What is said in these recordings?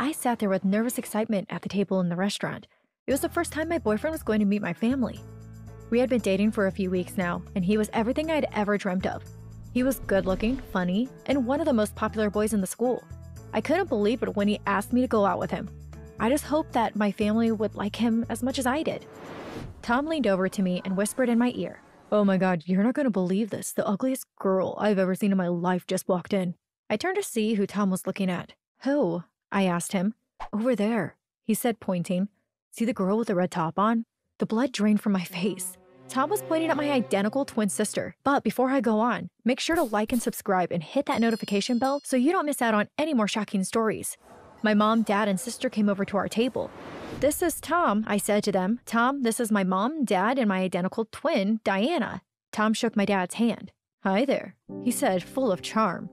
I sat there with nervous excitement at the table in the restaurant. It was the first time my boyfriend was going to meet my family. We had been dating for a few weeks now, and he was everything I'd ever dreamt of. He was good looking, funny, and one of the most popular boys in the school. I couldn't believe it when he asked me to go out with him. I just hoped that my family would like him as much as I did. Tom leaned over to me and whispered in my ear, Oh my god, you're not gonna believe this. The ugliest girl I've ever seen in my life just walked in. I turned to see who Tom was looking at. Who? I asked him. Over there, he said, pointing. See the girl with the red top on? The blood drained from my face. Tom was pointing at my identical twin sister. But before I go on, make sure to like and subscribe and hit that notification bell so you don't miss out on any more shocking stories. My mom, dad, and sister came over to our table. This is Tom, I said to them. Tom, this is my mom, dad, and my identical twin, Diana. Tom shook my dad's hand. Hi there, he said, full of charm.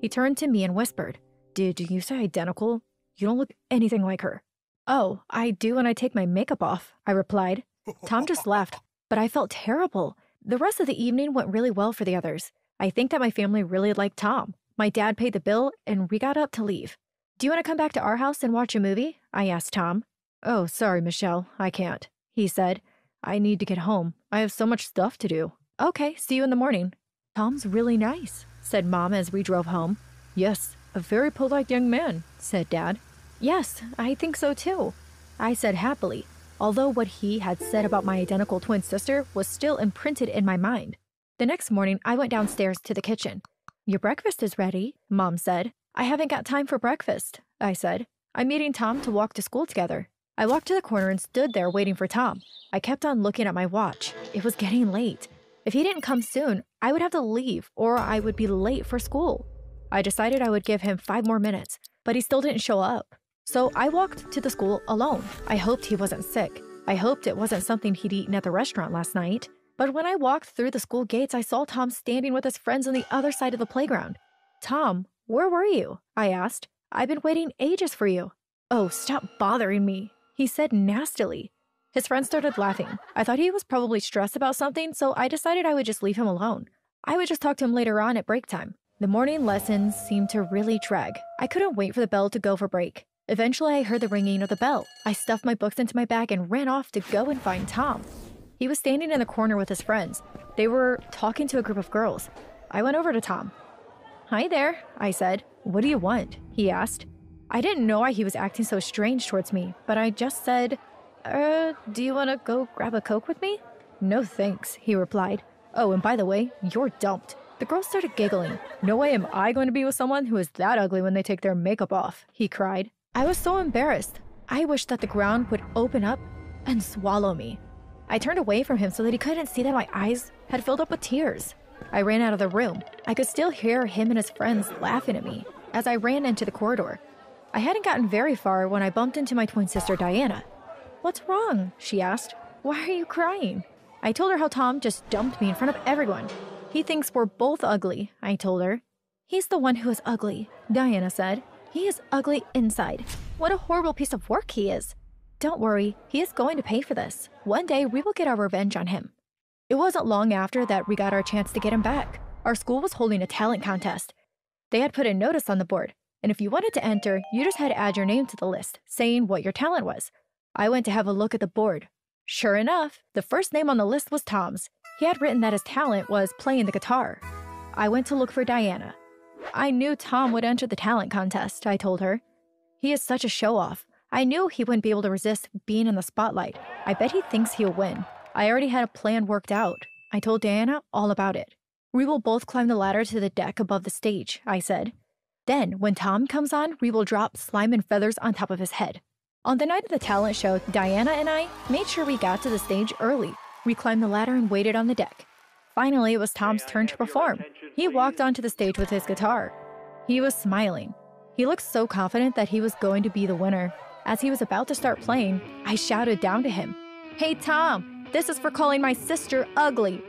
He turned to me and whispered, Did you say identical? You don't look anything like her. Oh, I do when I take my makeup off, I replied. Tom just laughed, but I felt terrible. The rest of the evening went really well for the others. I think that my family really liked Tom. My dad paid the bill, and we got up to leave. Do you want to come back to our house and watch a movie? I asked Tom. Oh, sorry, Michelle, I can't, he said. I need to get home. I have so much stuff to do. Okay, see you in the morning. Tom's really nice, said Mom as we drove home. Yes, a very polite young man, said Dad. Yes, I think so too, I said happily, although what he had said about my identical twin sister was still imprinted in my mind. The next morning, I went downstairs to the kitchen. Your breakfast is ready, Mom said. I haven't got time for breakfast, I said. I'm meeting Tom to walk to school together. I walked to the corner and stood there waiting for Tom. I kept on looking at my watch. It was getting late. If he didn't come soon, I would have to leave or I would be late for school. I decided I would give him five more minutes, but he still didn't show up. So I walked to the school alone. I hoped he wasn't sick. I hoped it wasn't something he'd eaten at the restaurant last night. But when I walked through the school gates, I saw Tom standing with his friends on the other side of the playground. Tom, where were you? I asked. I've been waiting ages for you. Oh, stop bothering me, he said nastily. His friends started laughing. I thought he was probably stressed about something, so I decided I would just leave him alone. I would just talk to him later on at break time. The morning lessons seemed to really drag. I couldn't wait for the bell to go for break. Eventually, I heard the ringing of the bell. I stuffed my books into my bag and ran off to go and find Tom. He was standing in the corner with his friends. They were talking to a group of girls. I went over to Tom. Hi there, I said. What do you want? He asked. I didn't know why he was acting so strange towards me, but I just said, Uh, do you want to go grab a Coke with me? No thanks, he replied. Oh, and by the way, you're dumped. The girls started giggling. No way am I going to be with someone who is that ugly when they take their makeup off, he cried. I was so embarrassed. I wished that the ground would open up and swallow me. I turned away from him so that he couldn't see that my eyes had filled up with tears. I ran out of the room. I could still hear him and his friends laughing at me as I ran into the corridor. I hadn't gotten very far when I bumped into my twin sister Diana. What's wrong? she asked. Why are you crying? I told her how Tom just dumped me in front of everyone. He thinks we're both ugly, I told her. He's the one who is ugly, Diana said. He is ugly inside. What a horrible piece of work he is. Don't worry, he is going to pay for this. One day we will get our revenge on him. It wasn't long after that we got our chance to get him back. Our school was holding a talent contest. They had put a notice on the board, and if you wanted to enter, you just had to add your name to the list, saying what your talent was. I went to have a look at the board. Sure enough, the first name on the list was Tom's. He had written that his talent was playing the guitar. I went to look for Diana. I knew Tom would enter the talent contest, I told her. He is such a show off. I knew he wouldn't be able to resist being in the spotlight. I bet he thinks he'll win. I already had a plan worked out. I told Diana all about it. We will both climb the ladder to the deck above the stage, I said. Then, when Tom comes on, we will drop slime and feathers on top of his head. On the night of the talent show, Diana and I made sure we got to the stage early. We climbed the ladder and waited on the deck. Finally, it was Tom's turn to perform. He walked onto the stage with his guitar. He was smiling. He looked so confident that he was going to be the winner. As he was about to start playing, I shouted down to him, Hey Tom, this is for calling my sister ugly.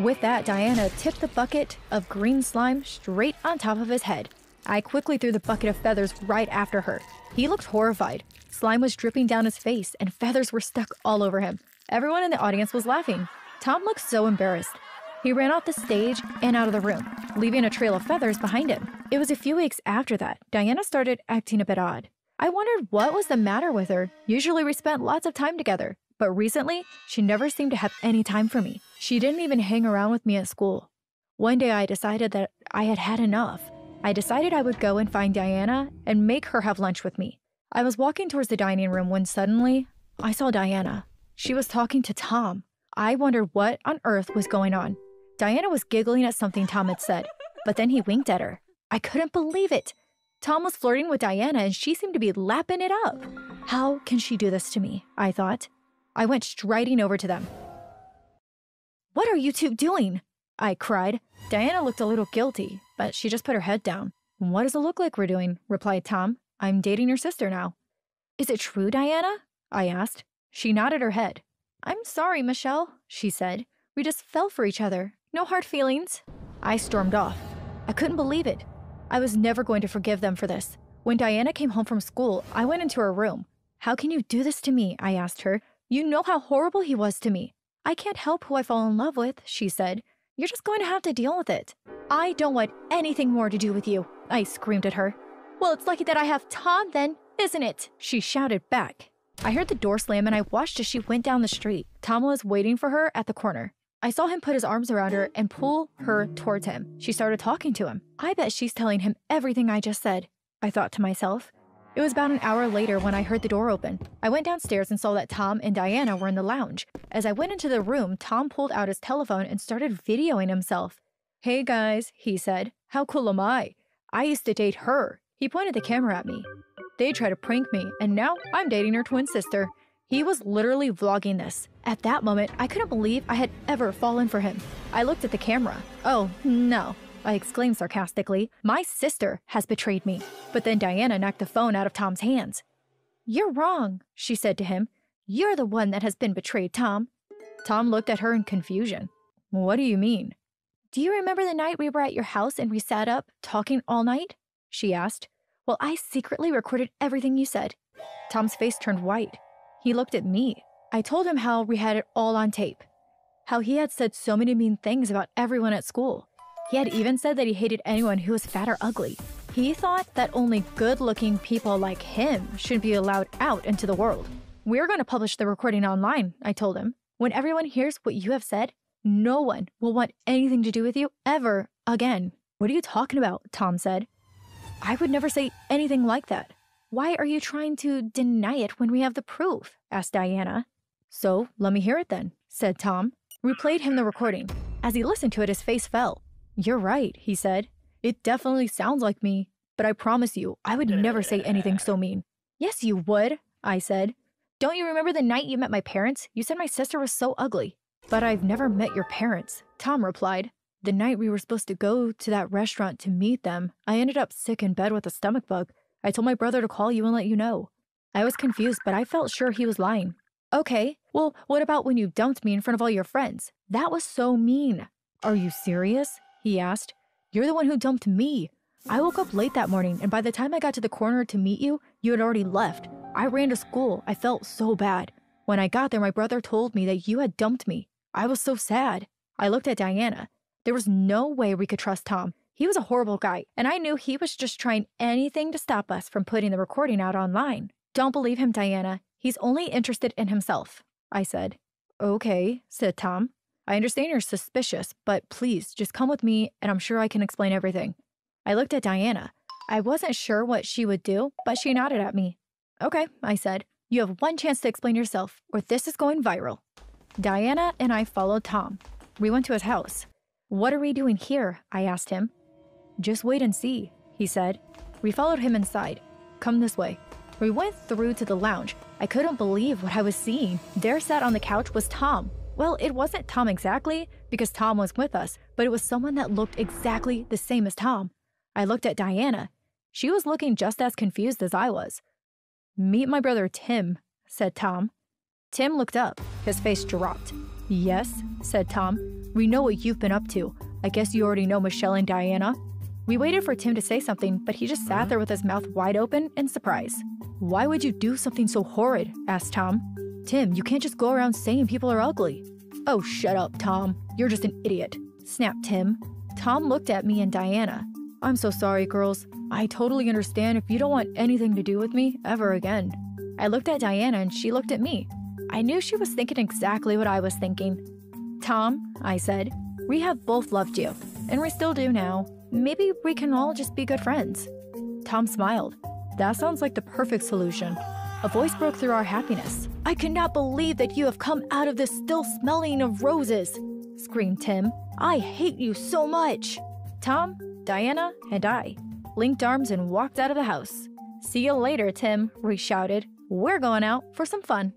With that, Diana tipped the bucket of green slime straight on top of his head. I quickly threw the bucket of feathers right after her. He looked horrified. Slime was dripping down his face, and feathers were stuck all over him. Everyone in the audience was laughing. Tom looked so embarrassed. He ran off the stage and out of the room, leaving a trail of feathers behind him. It was a few weeks after that, Diana started acting a bit odd. I wondered what was the matter with her. Usually we spent lots of time together, but recently she never seemed to have any time for me. She didn't even hang around with me at school. One day I decided that I had had enough. I decided I would go and find Diana and make her have lunch with me. I was walking towards the dining room when suddenly I saw Diana. She was talking to Tom. I wondered what on earth was going on. Diana was giggling at something Tom had said, but then he winked at her. I couldn't believe it. Tom was flirting with Diana and she seemed to be lapping it up. How can she do this to me? I thought. I went striding over to them. What are you two doing? I cried. Diana looked a little guilty, but she just put her head down. What does it look like we're doing? replied Tom. I'm dating your sister now. Is it true, Diana? I asked. She nodded her head. I'm sorry, Michelle, she said. We just fell for each other. No hard feelings. I stormed off. I couldn't believe it. I was never going to forgive them for this. When Diana came home from school, I went into her room. How can you do this to me? I asked her. You know how horrible he was to me. I can't help who I fall in love with, she said. You're just going to have to deal with it. I don't want anything more to do with you, I screamed at her. Well, it's lucky that I have Tom then, isn't it? She shouted back. I heard the door slam and I watched as she went down the street. Tom was waiting for her at the corner. I saw him put his arms around her and pull her towards him. She started talking to him. I bet she's telling him everything I just said, I thought to myself. It was about an hour later when I heard the door open. I went downstairs and saw that Tom and Diana were in the lounge. As I went into the room, Tom pulled out his telephone and started videoing himself. Hey guys, he said. How cool am I? I used to date her. He pointed the camera at me. They tried to prank me, and now I'm dating her twin sister. He was literally vlogging this. At that moment, I couldn't believe I had ever fallen for him. I looked at the camera. Oh, no. I exclaimed sarcastically. My sister has betrayed me. But then Diana knocked the phone out of Tom's hands. You're wrong, she said to him. You're the one that has been betrayed, Tom. Tom looked at her in confusion. What do you mean? Do you remember the night we were at your house and we sat up, talking all night? She asked. Well, I secretly recorded everything you said. Tom's face turned white. He looked at me. I told him how we had it all on tape. How he had said so many mean things about everyone at school. He had even said that he hated anyone who was fat or ugly. He thought that only good looking people like him should be allowed out into the world. We're going to publish the recording online, I told him. When everyone hears what you have said, no one will want anything to do with you ever again. What are you talking about? Tom said. I would never say anything like that. Why are you trying to deny it when we have the proof? asked Diana. So let me hear it then, said Tom. We played him the recording. As he listened to it, his face fell. You're right, he said. It definitely sounds like me, but I promise you, I would never say anything so mean. Yes, you would, I said. Don't you remember the night you met my parents? You said my sister was so ugly. But I've never met your parents, Tom replied. The night we were supposed to go to that restaurant to meet them, I ended up sick in bed with a stomach bug. I told my brother to call you and let you know. I was confused, but I felt sure he was lying. Okay, well, what about when you dumped me in front of all your friends? That was so mean. Are you serious? he asked. You're the one who dumped me. I woke up late that morning, and by the time I got to the corner to meet you, you had already left. I ran to school. I felt so bad. When I got there, my brother told me that you had dumped me. I was so sad. I looked at Diana. There was no way we could trust Tom. He was a horrible guy, and I knew he was just trying anything to stop us from putting the recording out online. Don't believe him, Diana. He's only interested in himself, I said. Okay, said Tom. I understand you're suspicious, but please just come with me and I'm sure I can explain everything. I looked at Diana. I wasn't sure what she would do, but she nodded at me. Okay, I said. You have one chance to explain yourself, or this is going viral. Diana and I followed Tom. We went to his house. What are we doing here? I asked him. Just wait and see, he said. We followed him inside. Come this way. We went through to the lounge. I couldn't believe what I was seeing. There sat on the couch was Tom, well, it wasn't Tom exactly, because Tom was with us, but it was someone that looked exactly the same as Tom. I looked at Diana. She was looking just as confused as I was. Meet my brother Tim, said Tom. Tim looked up. His face dropped. Yes, said Tom. We know what you've been up to. I guess you already know Michelle and Diana. We waited for Tim to say something, but he just sat uh-huh. there with his mouth wide open in surprise. Why would you do something so horrid? asked Tom. Tim, you can't just go around saying people are ugly. Oh, shut up, Tom. You're just an idiot, snapped Tim. Tom looked at me and Diana. I'm so sorry, girls. I totally understand if you don't want anything to do with me ever again. I looked at Diana and she looked at me. I knew she was thinking exactly what I was thinking. Tom, I said, we have both loved you, and we still do now. Maybe we can all just be good friends. Tom smiled. That sounds like the perfect solution. A voice broke through our happiness. I cannot believe that you have come out of this still smelling of roses, screamed Tim. I hate you so much. Tom, Diana, and I linked arms and walked out of the house. See you later, Tim, we shouted. We're going out for some fun.